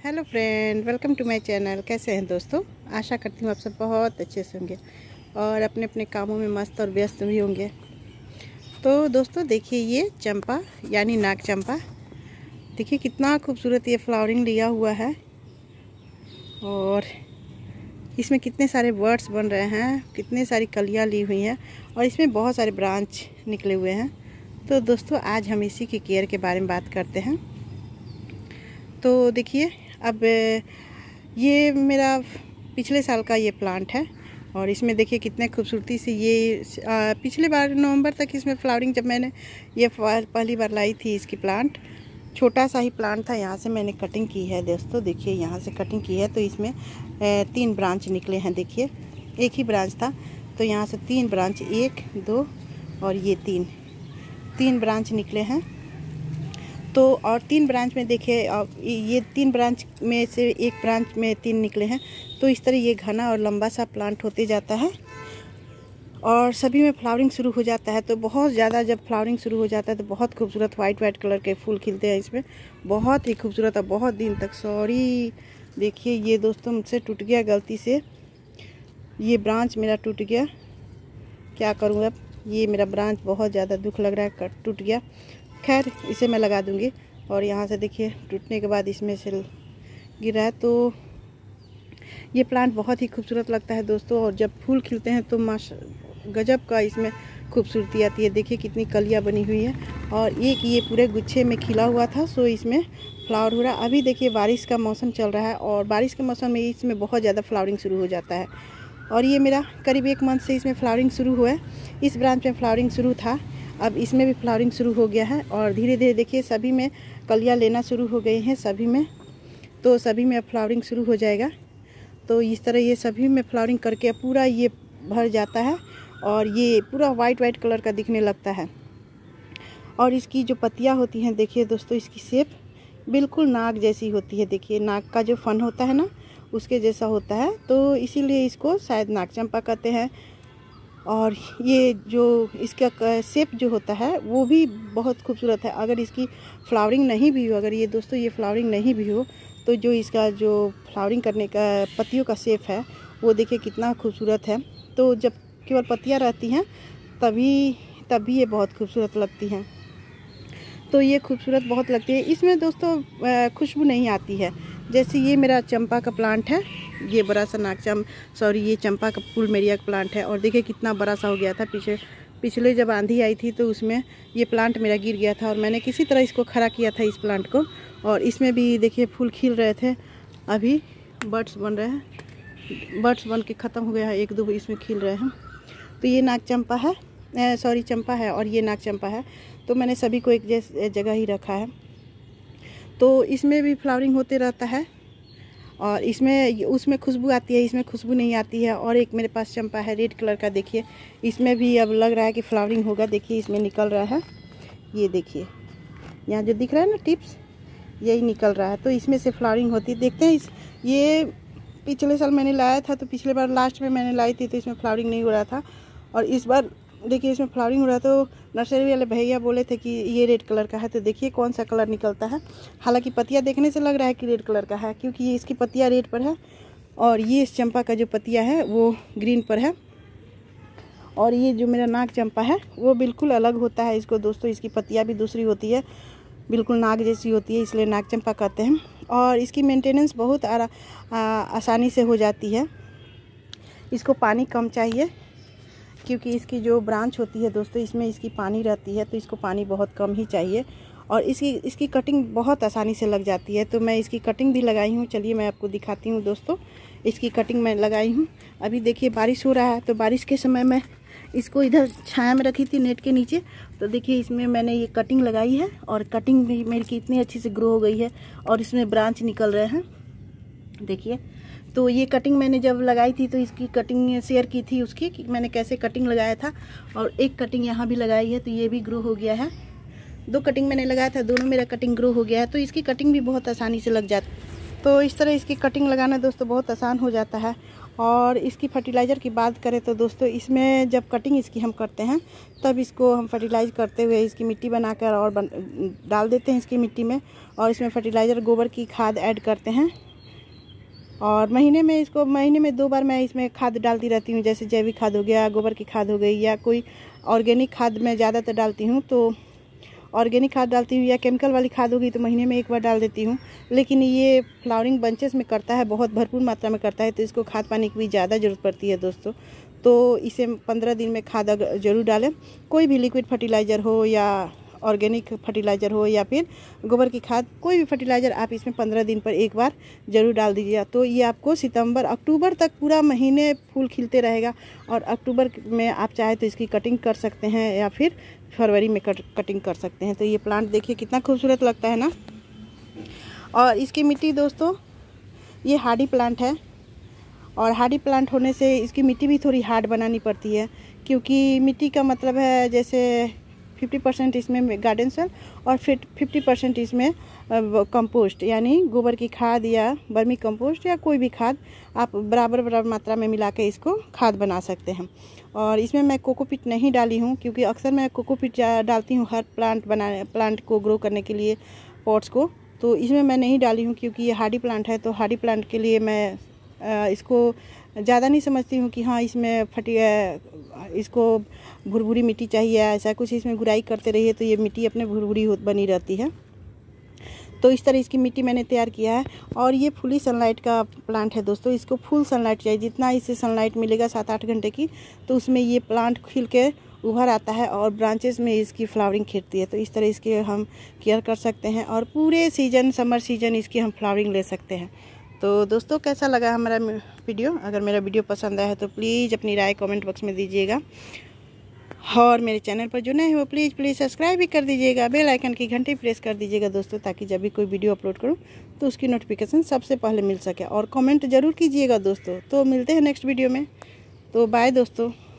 Hello friend, welcome to my channel. कैसे हैं दोस्तों? आशा करती हूँ आप सब बहुत अच्छे से होंगे और अपने अपने कामों में मस्त और व्यस्त भी होंगे। तो दोस्तों, देखिए ये चंपा, यानी नाग चंपा। देखिए कितना खूबसूरत ये फ्लावरिंग लिया हुआ है और इसमें कितने सारे वर्ड्स बन रहे हैं, कितने सारी कलियाँ ली हुई हैं और इसमें बहुत सारे ब्रांच निकले हुए हैं। तो दोस्तों, आज हम इसी की केयर के बारे में बात करते हैं। तो देखिए अब ये मेरा पिछले साल का ये प्लांट है और इसमें देखिए कितने खूबसूरती से ये पिछले बार नवंबर तक इसमें फ्लावरिंग जब मैंने ये पहली बार लाई थी इसकी प्लांट छोटा सा ही प्लांट था, यहाँ से मैंने कटिंग की है दोस्तों, देखिए यहाँ से कटिंग की है तो इसमें तीन ब्रांच निकले हैं, देखिए, एक ही ब्रांच था तो यहाँ से तीन ब्रांच एक, दो और ये तीन तीन ब्रांच निकले हैं। तो और तीन ब्रांच में देखिए ये तीन ब्रांच में से एक ब्रांच में तीन निकले हैं। तो इस तरह ये घना और लंबा सा प्लांट होते जाता है। और सभी में फ्लावरिंग शुरू हो जाता है तो बहुत ज़्यादा जब फ्लावरिंग शुरू हो जाता है तो बहुत खूबसूरत वाइट वाइट कलर के फूल खिलते हैं इसमें। बहुत ही खूबसूरत और बहुत दिन तक, सॉरी। देखिए, ये दोस्तों मुझसे टूट गया गलती से। ये ब्रांच मेरा टूट गया। क्या करूँ अब? ये मेरा ब्रांच बहुत ज़्यादा दुख लग रहा है टूट गया। खैर, इसे मैं लगा दूँगी। और यहाँ से देखिए, टूटने के बाद इसमें से गिरा है। तो ये प्लांट बहुत ही खूबसूरत लगता है दोस्तों, और जब फूल खिलते हैं तो माश, गजब का इसमें खूबसूरती आती है। देखिए कितनी कलियाँ बनी हुई है। और एक ये पूरे गुच्छे में खिला हुआ था, सो इसमें फ्लावर हो रहा है। अभी देखिए बारिश का मौसम चल रहा है, और बारिश के मौसम में इसमें बहुत ज़्यादा फ्लावरिंग शुरू हो जाता है। और ये मेरा करीब एक मंथ से इसमें फ्लावरिंग शुरू हुआ है। इस ब्रांच में फ्लावरिंग शुरू था। अब इसमें भी फ्लावरिंग शुरू हो गया है और धीरे धीरे देखिए, सभी में कलियाँ लेना शुरू हो गए हैं, सभी में। तो सभी में अब फ्लावरिंग शुरू हो जाएगा। तो इस तरह ये सभी में फ्लावरिंग करके पूरा ये भर जाता है और ये पूरा वाइट वाइट कलर का दिखने लगता है। और इसकी जो पत्तियाँ होती हैं, देखिए दोस्तों, इसकी शेप बिल्कुल नाक जैसी होती है। देखिए नाक का जो फन होता है ना, उसके जैसा होता है। तो इसीलिए इसको शायद नाक चंपा कहते हैं। और ये जो इसका सेप जो होता है, वो भी बहुत खूबसूरत है। अगर इसकी फ्लावरिंग नहीं भी हो, अगर ये दोस्तों ये फ्लावरिंग नहीं भी हो तो जो इसका जो फ्लावरिंग करने का, पत्तियों का सेप है, वो देखिए कितना खूबसूरत है। तो जब केवल पत्तियाँ रहती हैं, तभी तभी ये बहुत खूबसूरत लगती हैं। तो ये खूबसूरत बहुत लगती है। इसमें दोस्तों खुशबू नहीं आती है। जैसे ये मेरा चंपा का प्लांट है ये बड़ा सा नागचम सॉरी ये चंपा का फूल मेरिया का प्लांट है। और देखिए कितना बड़ा सा हो गया था पीछे, पिछले जब आंधी आई थी तो उसमें ये प्लांट मेरा गिर गया था। और मैंने किसी तरह इसको खड़ा किया था इस प्लांट को। और इसमें भी देखिए फूल खिल रहे थे। अभी बर्ड्स बन रहे हैं। बर्ड्स बन के ख़त्म हो गया है। एक दो इसमें खिल रहे हैं। तो ये नाग चंपा है सॉरी चंपा है और ये नाग चंपा है। तो मैंने सभी को एक जैसे, जगह ही रखा है। तो इसमें भी फ्लावरिंग होते रहता है। और इसमें, उसमें खुशबू आती है, इसमें खुशबू नहीं आती है और एक मेरे पास चंपा है रेड कलर का देखिए। इसमें भी अब लग रहा है कि फ्लावरिंग होगा, देखिए इसमें निकल रहा है। ये देखिए, यहाँ जो दिख रहा है ना टिप्स यही निकल रहा है। तो इसमें से फ्लावरिंग होती है। देखते हैं इस, ये पिछले साल मैंने लाया था तो पिछले बार लास्ट में मैंने लाई थी तो इसमें फ्लावरिंग नहीं हो रहा था। और इस बार देखिए, इसमें फ्लावरिंग हो रहा है तो नर्सरी वाले भैया बोले थे कि ये रेड कलर का है तो देखिए कौन सा कलर निकलता है। हालाँकि पतिया देखने से लग रहा है कि रेड कलर का है, क्योंकि ये इसकी पतिया रेड पर है और ये इस चंपा का जो पतिया है, वो ग्रीन पर है। और ये जो मेरा नाग चंपा है, वो बिल्कुल अलग होता है इसको दोस्तों, इसकी पतिया भी दूसरी होती है, बिल्कुल नाग जैसी होती है, इसलिए नाग चंपा कहते हैं। और इसकी मेंटेनेंस बहुत आसानी से हो जाती है। इसको पानी कम चाहिए क्योंकि इसकी जो ब्रांच होती है दोस्तों, इसमें इसकी पानी रहती है तो इसको पानी बहुत कम ही चाहिए। और इसकी इसकी कटिंग बहुत आसानी से लग जाती है तो मैं इसकी कटिंग भी लगाई हूँ। चलिए मैं आपको दिखाती हूँ दोस्तों, इसकी कटिंग मैं लगाई हूँ। अभी देखिए बारिश हो रहा है तो बारिश के समय मैं इसको इधर छाया में रखी थी नेट के नीचे। तो देखिए इसमें मैंने ये कटिंग लगाई है, और कटिंग भी मेरी इतनी अच्छी से ग्रो हो गई है, और इसमें ब्रांच निकल रहे हैं। देखिए तो ये कटिंग मैंने जब लगाई थी तो इसकी कटिंग शेयर की थी उसकी कि मैंने कैसे कटिंग लगाया था और एक कटिंग यहाँ भी लगाई है तो ये भी ग्रो हो गया है। दो कटिंग मैंने लगाया था दोनों मेरा कटिंग ग्रो हो गया है तो इसकी कटिंग भी बहुत आसानी से लग जाती तो इस तरह इसकी कटिंग लगाना दोस्तों बहुत आसान हो जाता है और इसकी फर्टिलाइज़र की बात करें तो दोस्तों इसमें जब कटिंग इसकी हम करते हैं तब इसको हम फर्टिलाइज करते हुए इसकी मिट्टी बनाकर और बन, डाल देते हैं इसकी मिट्टी में और इसमें फर्टिलाइज़र गोबर की खाद ऐड करते हैं। और महीने में इसको, महीने में दो बार मैं इसमें खाद डालती रहती हूँ, जैसे जैविक खाद हो गया, गोबर की खाद हो गई, या कोई ऑर्गेनिक खाद मैं ज़्यादातर डालती हूँ तो ऑर्गेनिक खाद डालती हूँ या केमिकल वाली खाद होगी तो महीने में एक बार डाल देती हूँ। लेकिन ये फ्लावरिंग बंचेस में करता है, बहुत भरपूर मात्रा में करता है तो इसको खाद पानी की भी ज़्यादा ज़रूरत पड़ती है दोस्तों। तो इसे पंद्रह दिन में खाद ज़रूर डालें। कोई भी लिक्विड फर्टिलाइज़र हो या ऑर्गेनिक फर्टिलाइज़र हो या फिर गोबर की खाद कोई भी फर्टिलाइज़र आप इसमें पंद्रह दिन पर एक बार ज़रूर डाल दीजिए तो ये आपको सितंबर अक्टूबर तक पूरा महीने फूल खिलते रहेगा और अक्टूबर में आप चाहे तो इसकी कटिंग कर सकते हैं या फिर फरवरी में कट, कटिंग कर सकते हैं। तो ये प्लांट देखिए कितना खूबसूरत लगता है ना। और इसकी मिट्टी दोस्तों ये हार्डी प्लांट है और हार्डी प्लांट होने से इसकी मिट्टी भी थोड़ी हार्ड बनानी पड़ती है क्योंकि मिट्टी का मतलब है जैसे फिफ्टी परसेंट इसमें गार्डन सेल और फिर फिफ्टी परसेंट इसमें कंपोस्ट यानी गोबर की खाद या बर्मी कंपोस्ट या कोई भी खाद, आप बराबर बराबर मात्रा में मिला के इसको खाद बना सकते हैं। और इसमें मैं कोकोपिट नहीं डाली हूँ, क्योंकि अक्सर मैं कोकोपिट डालती हूँ हर प्लांट बना प्लांट को ग्रो करने के लिए पॉट्स को। तो इसमें मैं नहीं डाली हूँ, क्योंकि ये हार्डी प्लांट है तो हार्डी प्लांट के लिए मैं इसको ज़्यादा नहीं समझती हूँ कि हाँ इसमें फटी इसको भुरभुरी मिट्टी चाहिए, ऐसा कुछ इसमें गुराई करते रहिए तो ये मिट्टी अपने भुरभुरी बनी रहती है। तो इस तरह इसकी मिट्टी मैंने तैयार किया है और ये फुली सनलाइट का प्लांट है दोस्तों, इसको फुल सनलाइट चाहिए। जितना इसे सनलाइट मिलेगा सात आठ घंटे की तो उसमें ये प्लांट खिल के उभर आता है और ब्रांचेस में इसकी फ्लावरिंग खिलती है। तो इस तरह इसके हम केयर कर सकते हैं और पूरे सीज़न, समर सीज़न इसकी हम फ्लावरिंग ले सकते हैं। तो दोस्तों, कैसा लगा हमारा वीडियो? अगर मेरा वीडियो पसंद आया है तो प्लीज़ अपनी राय कमेंट बॉक्स में दीजिएगा। और मेरे चैनल पर जो नए वो प्लीज़ प्लीज़ सब्सक्राइब भी कर दीजिएगा। बेल आइकन की घंटी प्रेस कर दीजिएगा दोस्तों, ताकि जब भी कोई वीडियो अपलोड करूँ तो उसकी नोटिफिकेशन सबसे पहले मिल सके। और कमेंट ज़रूर कीजिएगा दोस्तों। तो मिलते हैं नेक्स्ट वीडियो में। तो बाय दोस्तों।